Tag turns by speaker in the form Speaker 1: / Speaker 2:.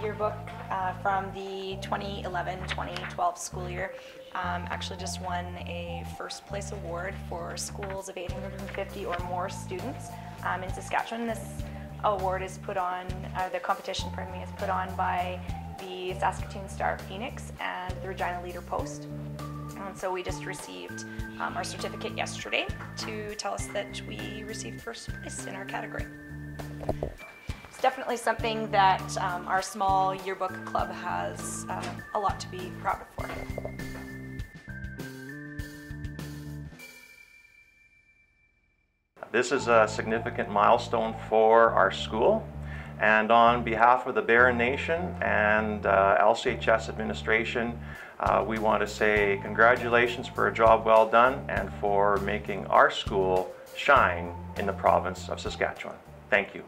Speaker 1: yearbook uh, from the 2011-2012 school year. Um, Actually just won a first place award for schools of 850 or more students um, in Saskatchewan. This award is put on, uh, the competition, pardon me, is put on by the Saskatoon Star Phoenix and the Regina Leader Post. And so we just received um, our certificate yesterday to tell us that we received first place in our category. Definitely something that um, our small yearbook club has uh, a lot to be proud of for.
Speaker 2: This is a significant milestone for our school. And on behalf of the Baron Nation and uh, LCHS administration, uh, we want to say congratulations for a job well done and for making our school shine in the province of Saskatchewan. Thank you.